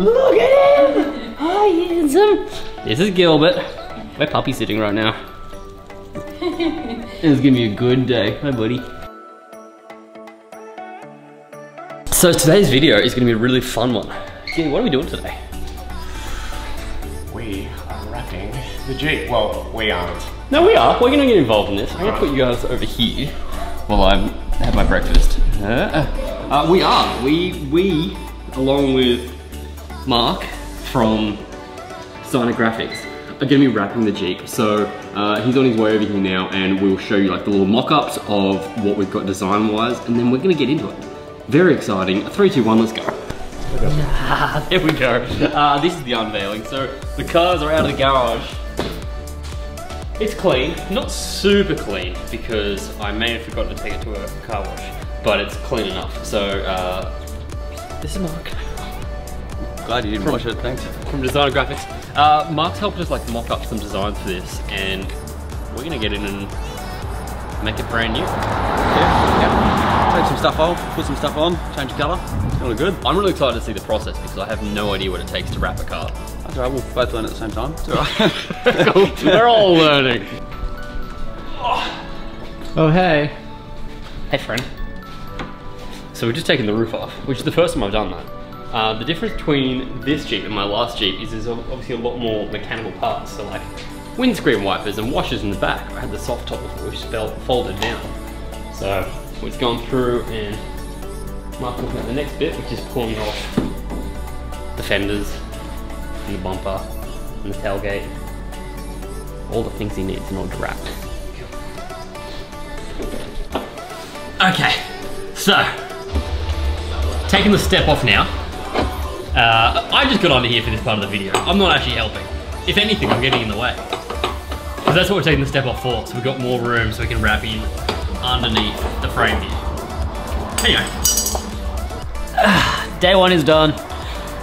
Look at him! Hi, handsome. This is Gilbert. We're puppy sitting right now. it's gonna be a good day. Hi, buddy. So today's video is gonna be a really fun one. Kenny, what are we doing today? We are wrapping the Jeep. Well, we aren't. No, we are. We're gonna get involved in this. I'm gonna put you guys over here while I have my breakfast. Uh, uh, we are. We, we, along with Mark from Graphics, are gonna be wrapping the Jeep. So uh, he's on his way over here now and we'll show you like the little mock-ups of what we've got design-wise and then we're gonna get into it. Very exciting. Three, two, one, let's go. there we go. Uh, this is the unveiling. So the cars are out of the garage. It's clean, not super clean because I may have forgotten to take it to a car wash, but it's clean enough. So uh, this is Mark Glad you didn't wash it, thanks. from Designer Graphics. Uh, Mark's helped us like mock up some designs for this, and we're gonna get in and make it brand new. Yeah, yeah. Take some stuff off, put some stuff on, change the colour. It's gonna look good. I'm really excited to see the process because I have no idea what it takes to wrap a car. That's all right, we'll both learn at the same time. It's all right. We're all learning. Oh, hey. Hey, friend. So we're just taking the roof off, which is the first time I've done that. Uh, the difference between this Jeep and my last Jeep is there's obviously a lot more mechanical parts. So like windscreen wipers and washers in the back. I had the soft top before, which felt folded down. So we've gone through and Mark's looking at the next bit, which is pulling off the fenders and the bumper and the tailgate. All the things he needs in order to wrap. Okay, so taking the step off now. Uh, I just got onto here for this part of the video. I'm not actually helping. If anything, I'm getting in the way. Because that's what we're taking the step off for. So we've got more room so we can wrap in underneath the frame here. Anyway. Day one is done.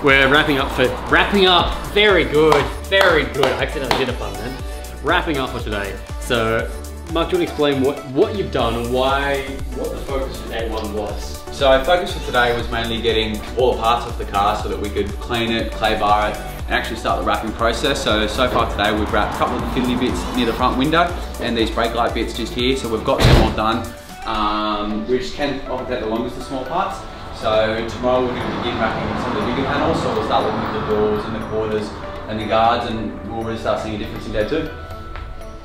We're wrapping up for, wrapping up, very good, very good. I accidentally did a pun then. Wrapping up for today. So, Mark, do you want to explain what, what you've done and why, what the focus for day one was? So our focus for today was mainly getting all the parts off the car so that we could clean it, clay bar it, and actually start the wrapping process. So, so far today we've wrapped a couple of the fiddly bits near the front window and these brake light bits just here. So we've got them all done, um, which can often take the longest of small parts. So tomorrow we're going to begin wrapping some of the bigger panels. So we'll start looking at the doors and the quarters and the guards and we'll really start seeing a difference in day two.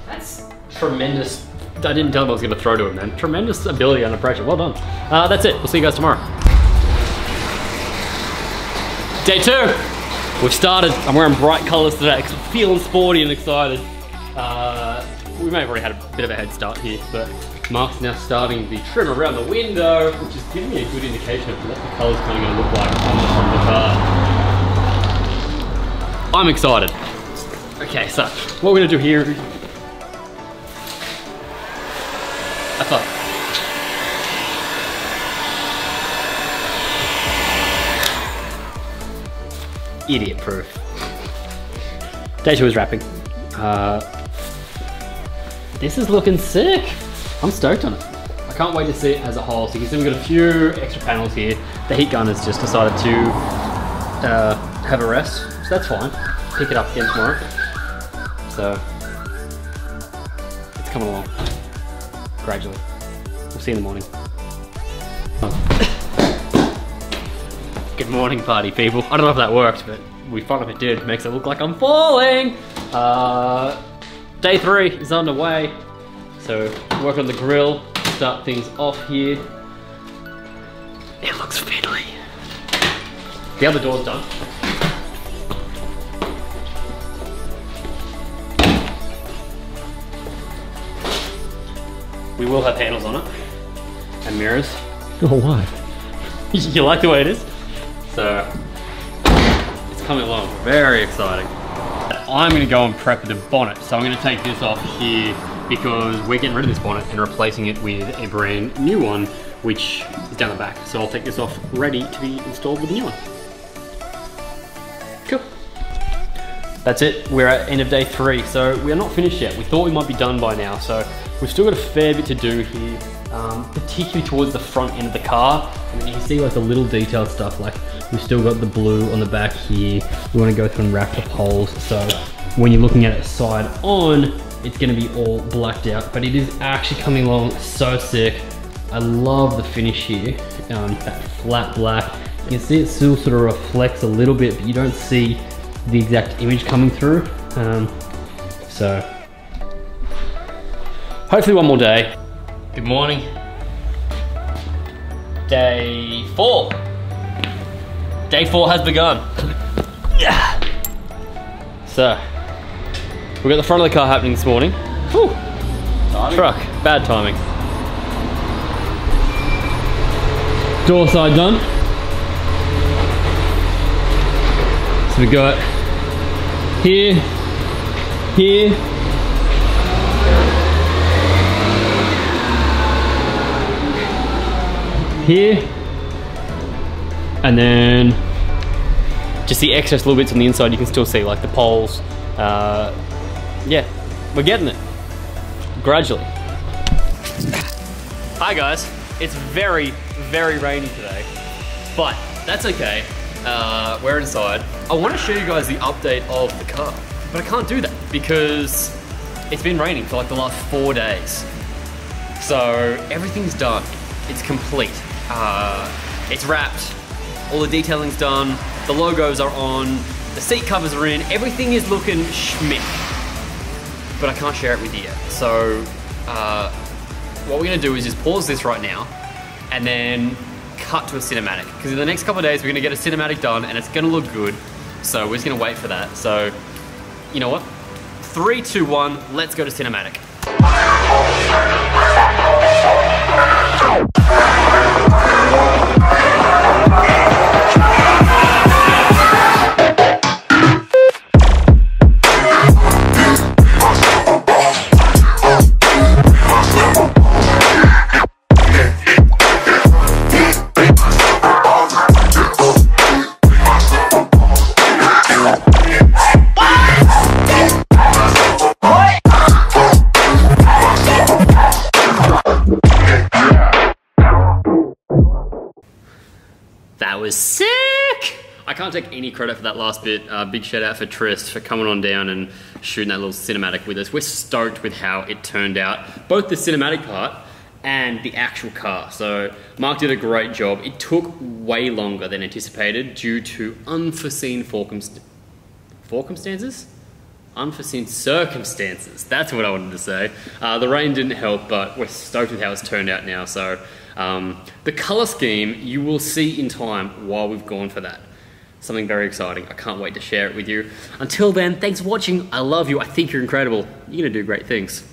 That's tremendous. I didn't tell him I was to throw to him then. Tremendous ability under pressure. Well done. Uh, that's it. We'll see you guys tomorrow. Day two. We've started. I'm wearing bright colours today because I'm feeling sporty and excited. Uh, we may have already had a bit of a head start here, but Mark's now starting the trim around the window, which is giving me a good indication of what the color's kind of to look like on the of the car. I'm excited. Okay, so what we're to do here Idiot proof. Day two is wrapping. Uh, this is looking sick. I'm stoked on it. I can't wait to see it as a whole. So you can see we've got a few extra panels here. The heat gun has just decided to uh, have a rest, so that's fine. Pick it up again tomorrow. So it's coming along gradually. We'll see you in the morning. Good morning, party people. I don't know if that worked, but we found if it did. Makes it look like I'm falling. Uh, day three is underway. So work on the grill, start things off here. It looks fiddly. The other door's done. We will have handles on it and mirrors. Oh, why? you like the way it is? So it's coming along, very exciting. I'm gonna go and prep the bonnet. So I'm gonna take this off here because we're getting rid of this bonnet and replacing it with a brand new one, which is down the back. So I'll take this off ready to be installed with the new one. Cool. That's it, we're at end of day three. So we are not finished yet. We thought we might be done by now. So we've still got a fair bit to do here, um, particularly towards the front end of the car. And you can see like the little detailed stuff like We've still got the blue on the back here. We wanna go through and wrap the poles. So when you're looking at it side on, it's gonna be all blacked out, but it is actually coming along so sick. I love the finish here, um, that flat black. You can see it still sort of reflects a little bit, but you don't see the exact image coming through. Um, so, hopefully one more day. Good morning. Day four. Day four has begun. Yeah. So, we got the front of the car happening this morning. Whew. Truck, bad timing. Door side done. So we got here, here, here, and then just the excess little bits on the inside you can still see, like the poles. Uh, yeah, we're getting it. Gradually. Hi guys, it's very, very rainy today, but that's okay. Uh, we're inside. I want to show you guys the update of the car, but I can't do that because it's been raining for like the last four days. So everything's done. It's complete. Uh, it's wrapped. All the detailing's done. The logos are on. The seat covers are in. Everything is looking schmick. But I can't share it with you yet. So uh, what we're gonna do is just pause this right now and then cut to a cinematic. Because in the next couple of days, we're gonna get a cinematic done and it's gonna look good. So we're just gonna wait for that. So, you know what? Three, two, one, let's go to cinematic. That was sick! I can't take any credit for that last bit. Uh, big shout out for Trist for coming on down and shooting that little cinematic with us. We're stoked with how it turned out, both the cinematic part and the actual car. So Mark did a great job. It took way longer than anticipated due to unforeseen circumst- circumstances? Unforeseen circumstances. That's what I wanted to say. Uh, the rain didn't help, but we're stoked with how it's turned out now. So um, the color scheme you will see in time while we've gone for that. Something very exciting. I can't wait to share it with you. Until then, thanks for watching. I love you. I think you're incredible. You're gonna do great things.